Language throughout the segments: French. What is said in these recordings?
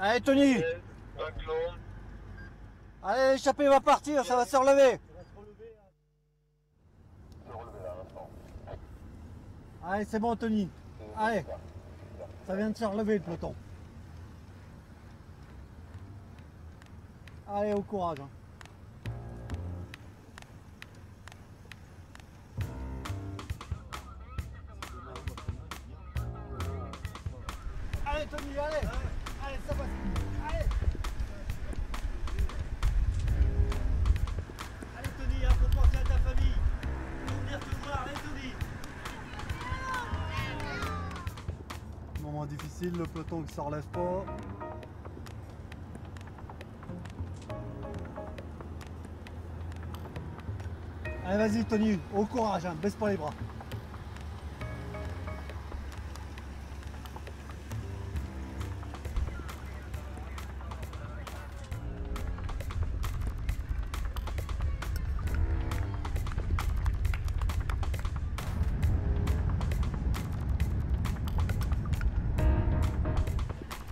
Allez Tony. Allez l'échappée va partir, ça va se relever. Allez c'est bon Tony. Allez. Ça vient de se relever le peloton. Allez au courage hein. Allez Tony, allez Allez, ça va Allez Allez Tony, faut penser à ta famille Faut venir te voir, allez Tony Moment difficile, le peloton qui se relève pas. Allez vas-y Tony, au courage, hein, baisse pas les bras.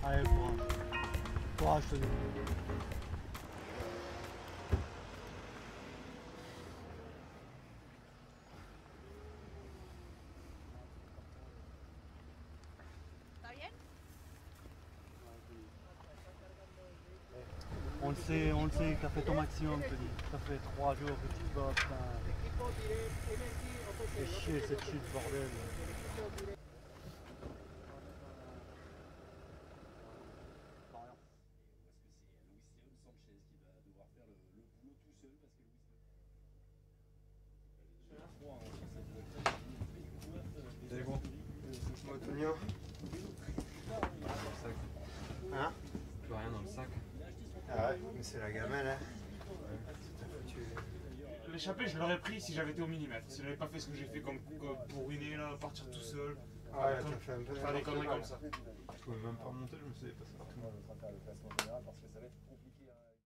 Allez, courage. Courage, Tony. ¿Está bien? On le sait, on le sait, t'as fait ton maximum, Tony. T'as fait trois jours que tu bats, putain. Fais chier cette chute, bordel. Parce que c'est Luis Sanchez qui va devoir faire le, le boulot tout seul parce que Luis C'est bon. Moi, Tonio. Hein Plus rien dans le sac. Ah ouais, mais c'est la gamelle, hein. L'échappée, je l'aurais pris si j'avais été au millimètre. Si j'avais pas fait ce que j'ai fait comme, comme pour ruiner, là, partir tout seul. Ah ouais, t'as fait un peu faire des conneries comme ça. Je pouvais même pas remonter, je me suis passé partout. le classement général parce que ça va être compliqué.